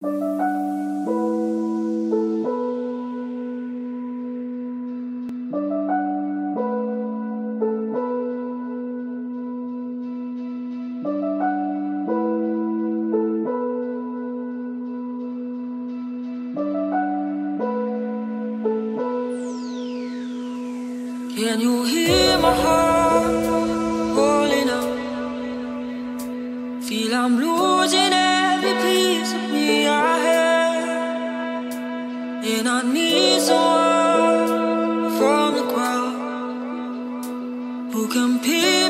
Can you hear my heart and I need someone from the crowd who can peel.